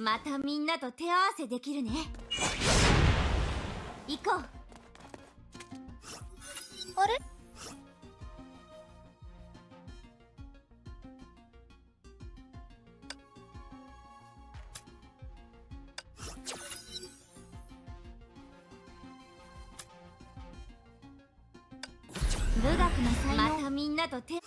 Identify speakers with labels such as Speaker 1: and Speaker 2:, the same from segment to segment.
Speaker 1: またみんなと手合わせできるね。行こう。
Speaker 2: あれ？
Speaker 1: 武学の才能。またみんなと手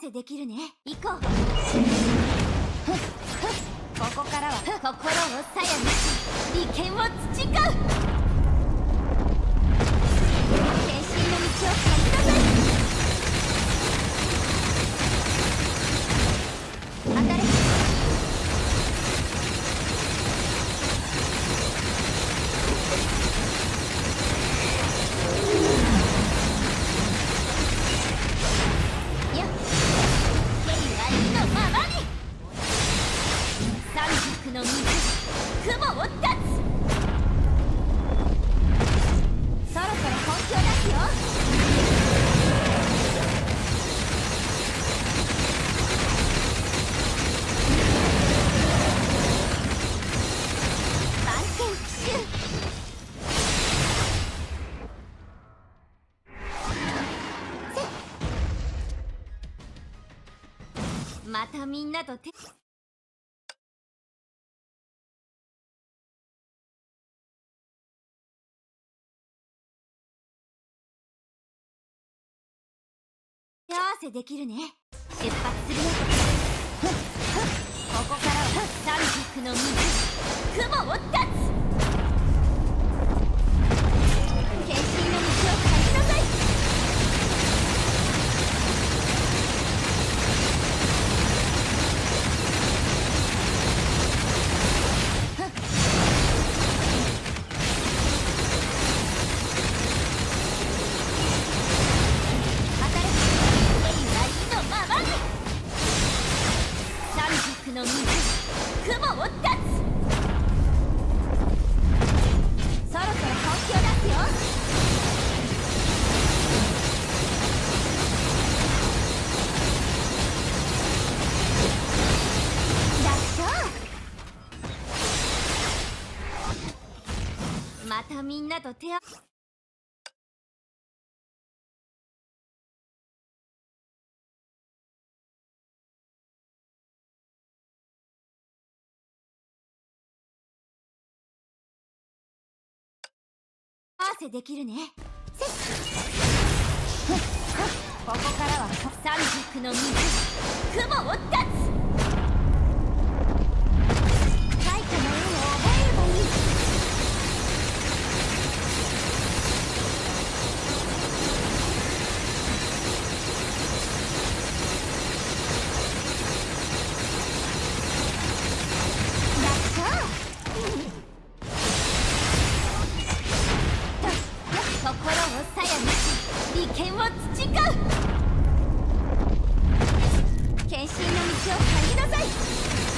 Speaker 1: せできるね。行こう。ここからは心をさやなし。利権を培う。またみんなと手。合わせできるね。出発するよここからは三尺の水。雲を断つ。雲を断つそろそろ本気を出すよ。楽勝またみんなと手をせできるね。せ ここからは三尺の水雲を断つ。利権を培う。献身の道を借りなさい。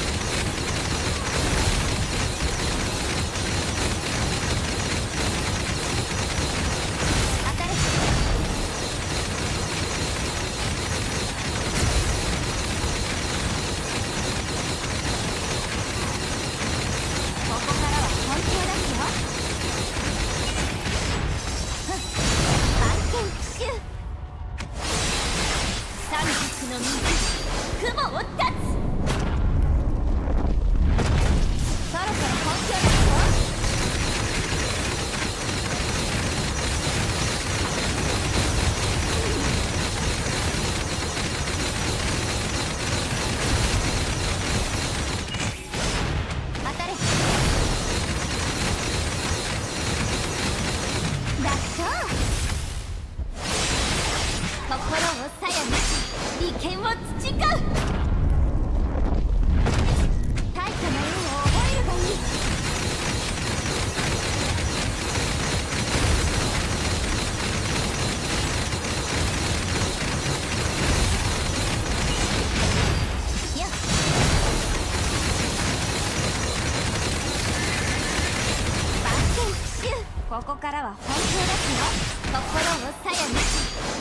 Speaker 1: ここからは本当ですよ。心を鞘にし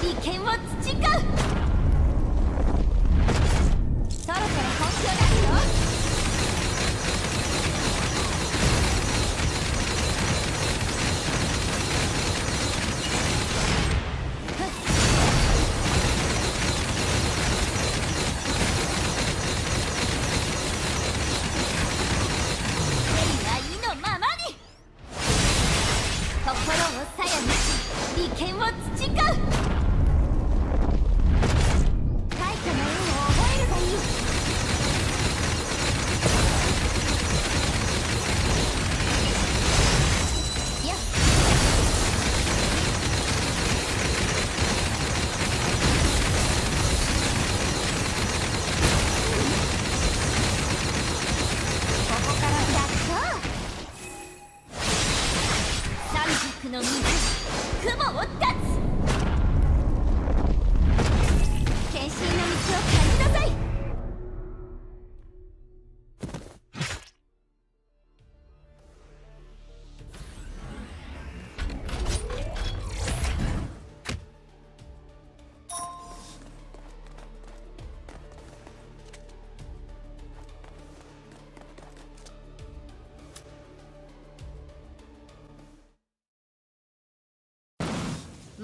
Speaker 1: 利権を培う。危を培う。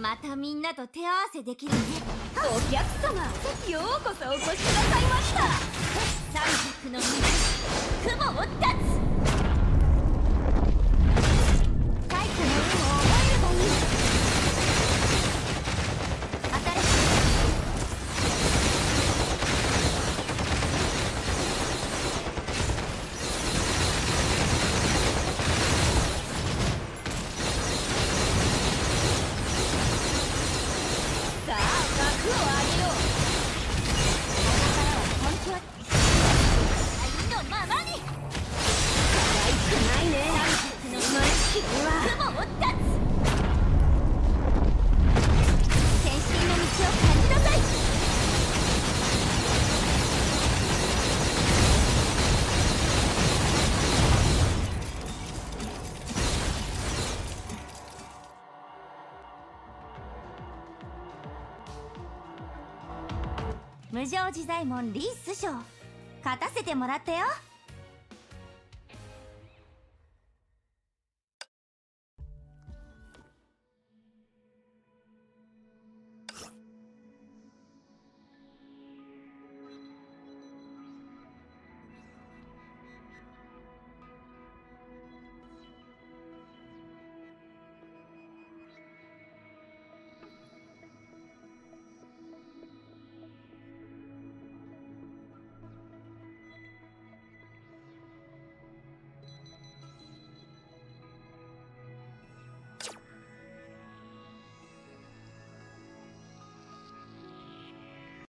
Speaker 1: またみんなと手合わせできるね。お客様ようこそお越しくださいました。三尺の道無常自在門リース賞勝たせてもらったよ。